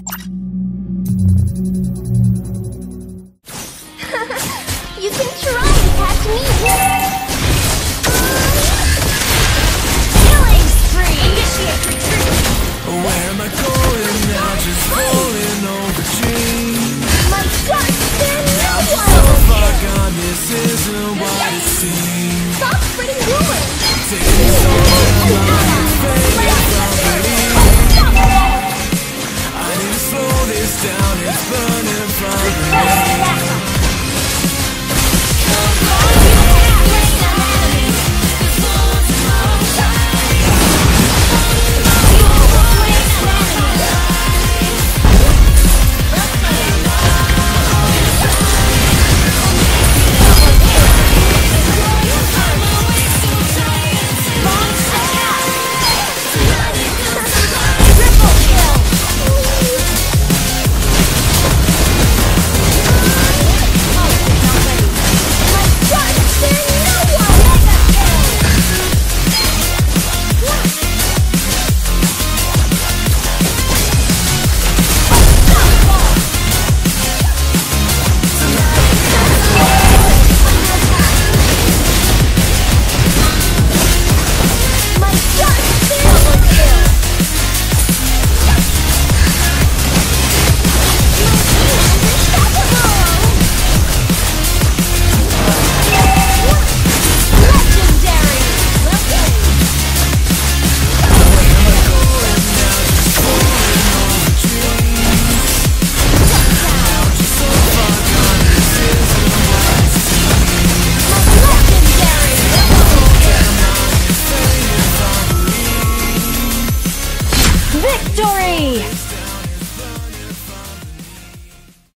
you can try and catch me. Killing spree. Initiate retreat. Where am I going now? Just rolling over dreams. My God, there no So one. far gone, this isn't what it seems. Stop spreading rumors. down, it's burning from glory!